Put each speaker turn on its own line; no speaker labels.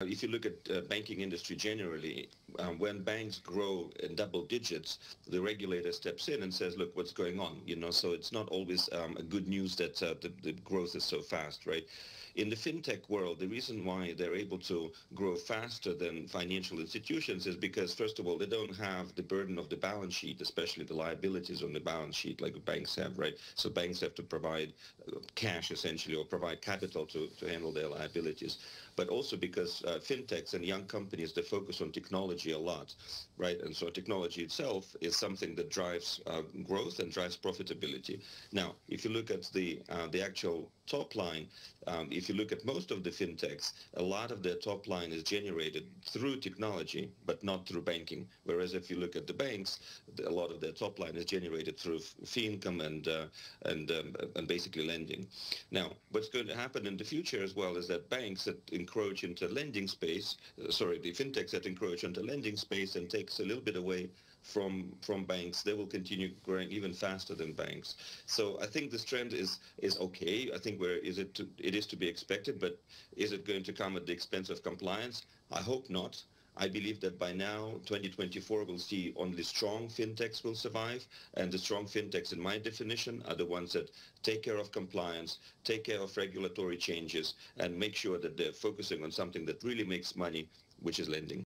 If you look at uh, banking industry generally, um, when banks grow in double digits, the regulator steps in and says, "Look, what's going on?" You know, so it's not always um, good news that uh, the, the growth is so fast, right? In the fintech world, the reason why they're able to grow faster than financial institutions is because, first of all, they don't have the burden of the balance sheet, especially the liabilities on the balance sheet like banks have, right? So banks have to provide uh, cash essentially or provide capital to, to handle their liabilities. But also because uh, fintechs and young companies, they focus on technology a lot, right? And so technology itself is something that drives uh, growth and drives profitability. Now, if you look at the uh, the actual top line, um, if you look at most of the fintechs, a lot of their top line is generated through technology, but not through banking. Whereas if you look at the banks, a lot of their top line is generated through fee income and uh, and um, and basically lending. Now, what's going to happen in the future as well is that banks that encroach into lending space, uh, sorry, the fintechs that encroach into lending space and takes a little bit away from from banks, they will continue growing even faster than banks. So I think this trend is is okay. I think where is it to, it is to be expected, but is it going to come at the expense of compliance? I hope not. I believe that by now, 2024, we'll see only strong fintechs will survive. And the strong fintechs, in my definition, are the ones that take care of compliance, take care of regulatory changes, and make sure that they're focusing on something that really makes money, which is lending.